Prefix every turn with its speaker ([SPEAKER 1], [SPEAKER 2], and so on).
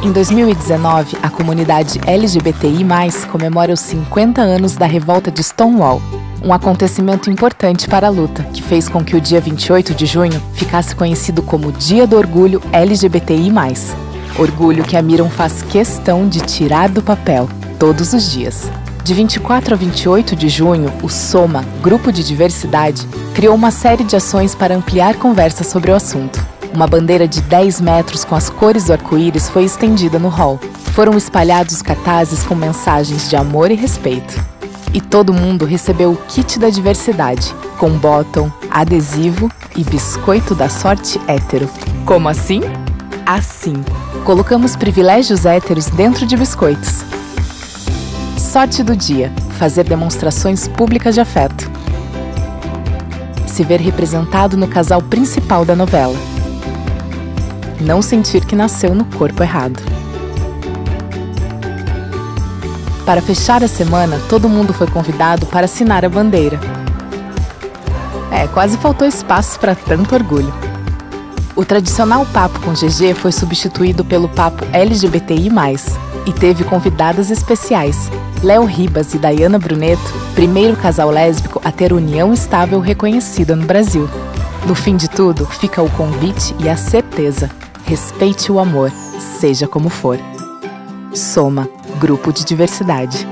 [SPEAKER 1] Em 2019, a comunidade LGBTI+, comemora os 50 anos da revolta de Stonewall, um acontecimento importante para a luta, que fez com que o dia 28 de junho ficasse conhecido como Dia do Orgulho LGBTI+. Orgulho que a Miram faz questão de tirar do papel, todos os dias. De 24 a 28 de junho, o SOMA, Grupo de Diversidade, criou uma série de ações para ampliar conversa sobre o assunto. Uma bandeira de 10 metros com as cores do arco-íris foi estendida no hall. Foram espalhados cartazes com mensagens de amor e respeito. E todo mundo recebeu o kit da diversidade, com bottom, adesivo e biscoito da sorte hétero. Como assim? Assim. Colocamos privilégios héteros dentro de biscoitos. Sorte do dia: fazer demonstrações públicas de afeto. Se ver representado no casal principal da novela não sentir que nasceu no corpo errado. Para fechar a semana, todo mundo foi convidado para assinar a bandeira. É, quase faltou espaço para tanto orgulho. O tradicional papo com GG foi substituído pelo papo LGBTI+, e teve convidadas especiais. Léo Ribas e Dayana Bruneto, primeiro casal lésbico a ter união estável reconhecida no Brasil. No fim de tudo, fica o convite e a certeza Respeite o amor, seja como for. Soma Grupo de Diversidade.